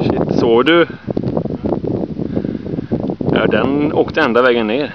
Shit, såg du? Ja, den åkte ända vägen ner.